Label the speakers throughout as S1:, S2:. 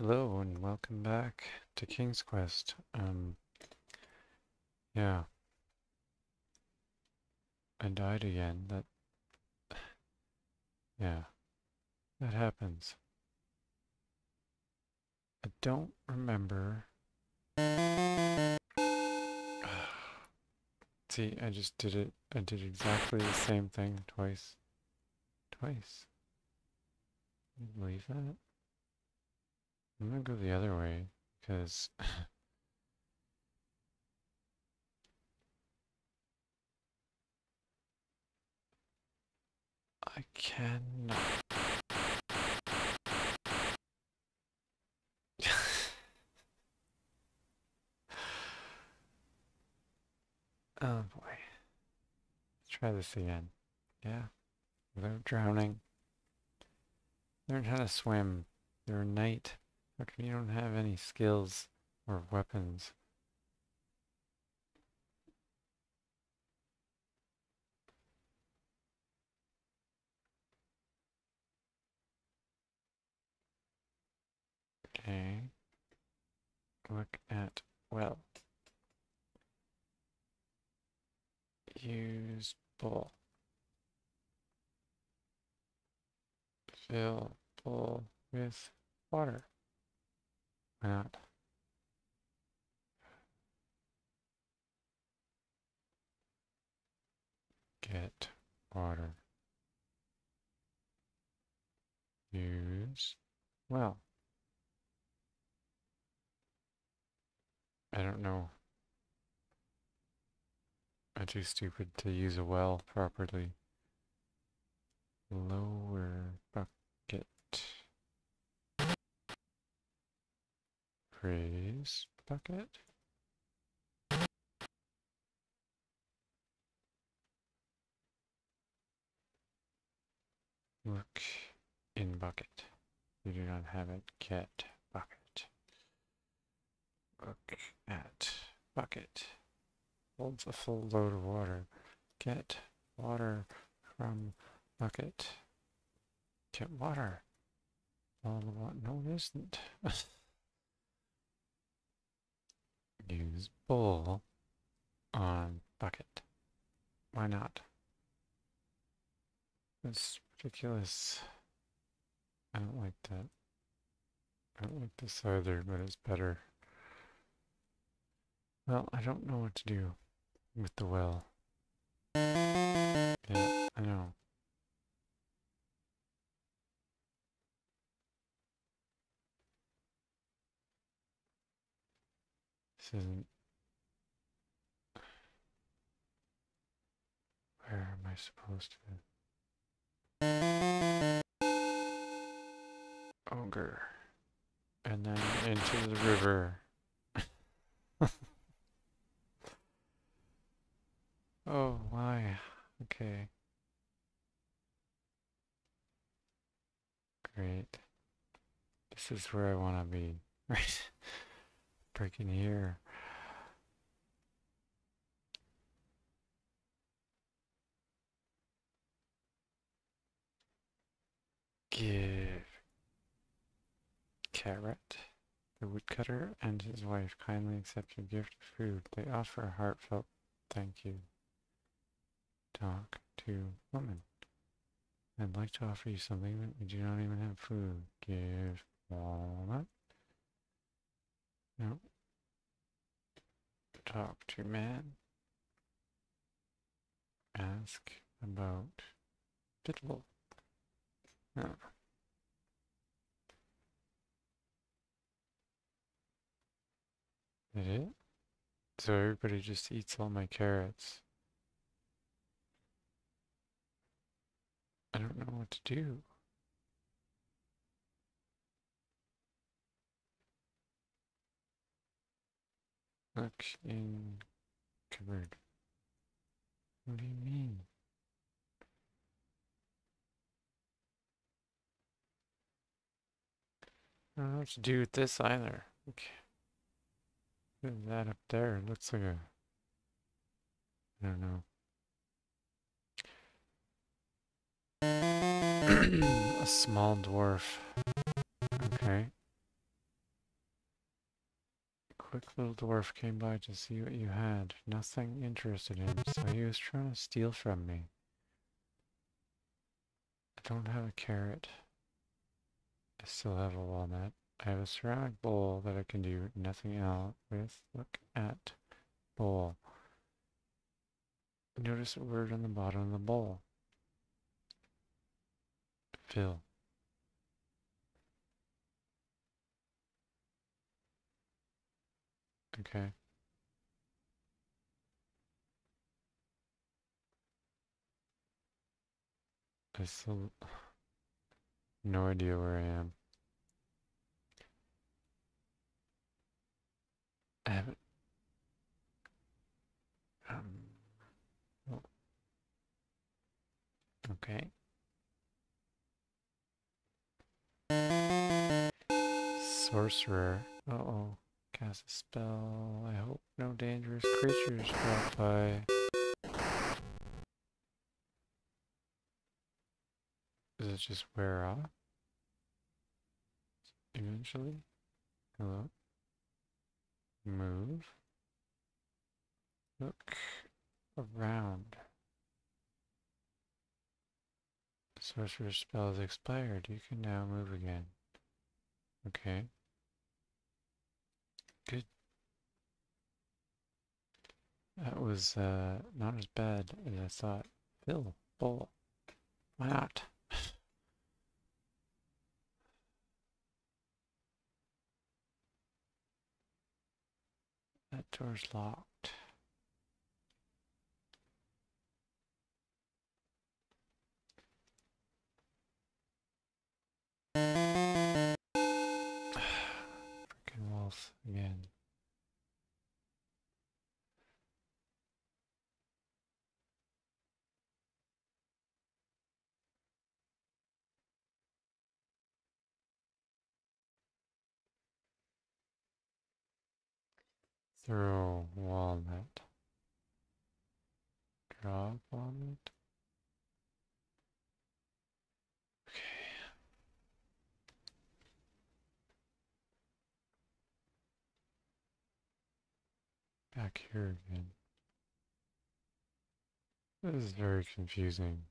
S1: Hello and welcome back to King's Quest. Um, yeah. I died again. That, yeah, that happens. I don't remember. See, I just did it. I did exactly the same thing twice. Twice. Believe that? I'm gonna go the other way because I cannot. oh boy. Let's try this again. Yeah. Without drowning. Learn how to swim. A knight. You don't have any skills or weapons? Okay. Look at, well, use bowl. Fill bowl with water. Not? Get water. Use well. I don't know. I'm too stupid to use a well properly. Lower Praise bucket. Look in bucket. You do not have it. Get bucket. Look at bucket. Holds a full load of water. Get water from bucket. Get water. All the water. No, it isn't. Use bowl on bucket. Why not? That's ridiculous. I don't like that. I don't like this either, but it's better. Well, I don't know what to do with the well. This isn't... Where am I supposed to... Ogre. And then into the river. oh, why? Okay. Great. This is where I want to be. Right? Freaking here. Give carrot. The woodcutter and his wife kindly accept your gift of food. They offer a heartfelt thank you. Talk to woman. I'd like to offer you something that we do not even have food. Give walnut. No. Talk to man. Ask about fiddle. No. Did it? So everybody just eats all my carrots. I don't know what to do. Look in cupboard. What do you mean? I don't know what to do with this either. Okay. That up there looks like a... I don't know. a small dwarf. Okay. Quick little dwarf came by to see what you had. Nothing interested him, so he was trying to steal from me. I don't have a carrot. I still have a walnut. I have a ceramic bowl that I can do nothing else with. Look at bowl. Notice a word on the bottom of the bowl. Fill. Okay. I still no idea where I am. I haven't um oh. okay. Sorcerer. Uh oh. Cast a spell. I hope no dangerous creatures drop by. Does it just wear off? Eventually? Hello? Move. Look around. The sorcerer's spell is expired. You can now move again. Okay. Good. That was uh, not as bad as I thought. Fill. Bowl. Why not? that door's locked. Freaking wolf again. Throw walnut. Drop walnut. Okay. Back here again. This is very confusing.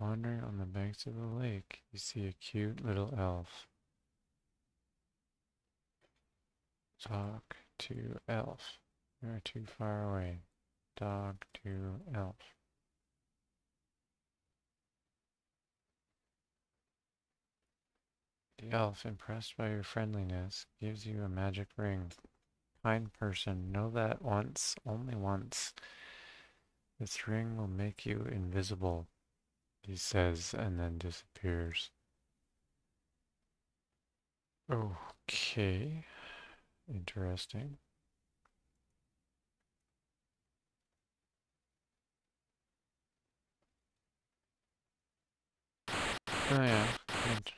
S1: Wandering on the banks of the lake, you see a cute little elf. Talk to elf. You're too far away. Dog to elf. The elf, impressed by your friendliness, gives you a magic ring. Kind person, know that once, only once. This ring will make you invisible, he says, and then disappears. Okay. Interesting. Oh yeah, good.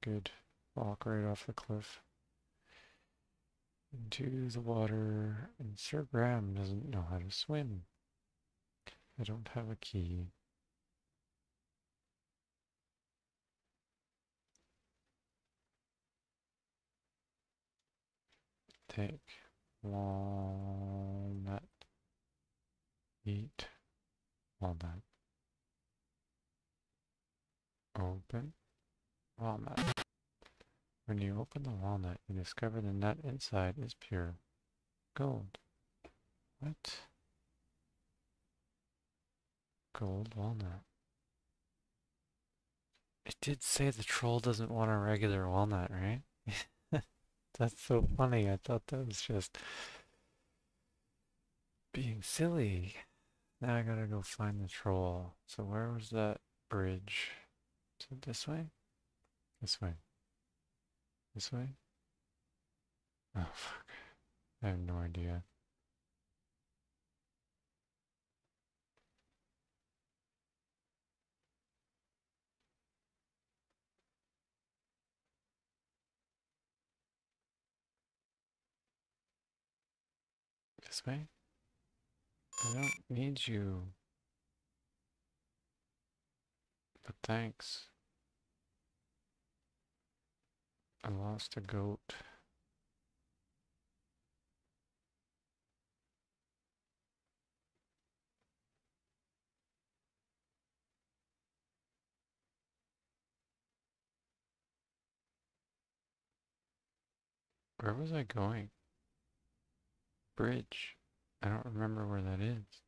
S1: Good. Walk right off the cliff. Into the water, and Sir Graham doesn't know how to swim. I don't have a key. Take walnut. Eat walnut. Open walnut. When you open the walnut, you discover the nut inside is pure gold. What? Gold walnut. It did say the troll doesn't want a regular walnut, right? That's so funny. I thought that was just being silly. Now I gotta go find the troll. So where was that bridge? Is it this way? This way. This way? Oh, fuck. I have no idea. This way? I don't need you. But thanks. I lost a goat. Where was I going? Bridge. I don't remember where that is.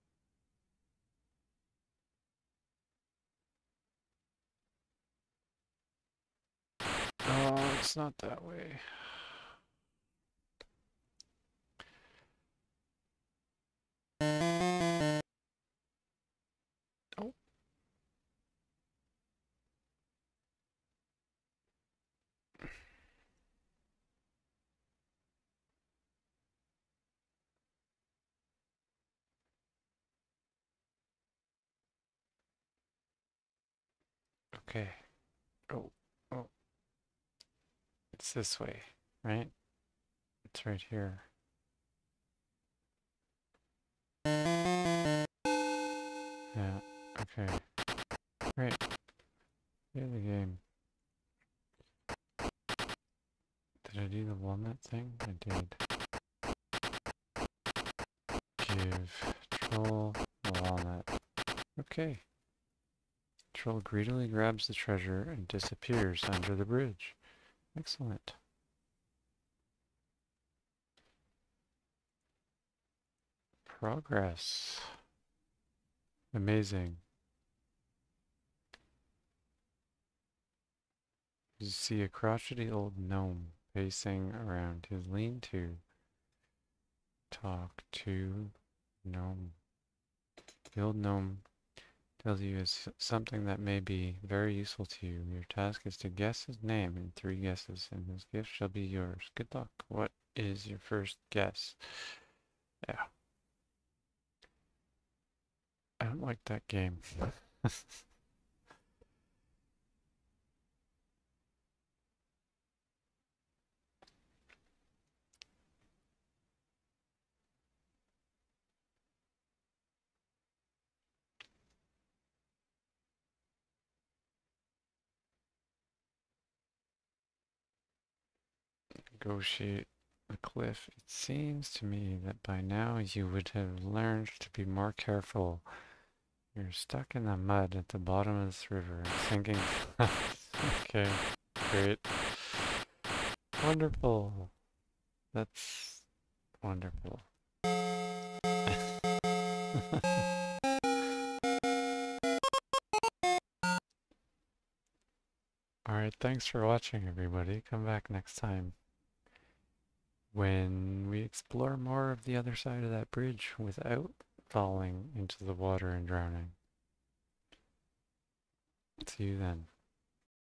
S1: It's not that way. Oh. Okay. Oh. It's this way, right? It's right here. Yeah, okay. Great. Play the game. Did I do the walnut thing? I did. Give troll the walnut. Okay. Troll greedily grabs the treasure and disappears under the bridge. Excellent. Progress. Amazing. You see a crotchety old gnome pacing around his lean-to. Talk to gnome. The old gnome tells you is something that may be very useful to you. Your task is to guess his name in three guesses, and his gift shall be yours. Good luck. What is your first guess? Yeah. I don't like that game. Negotiate the cliff. It seems to me that by now you would have learned to be more careful. You're stuck in the mud at the bottom of this river, sinking. okay, great. Wonderful. That's wonderful. Alright, thanks for watching everybody. Come back next time when we explore more of the other side of that bridge without falling into the water and drowning. See you then.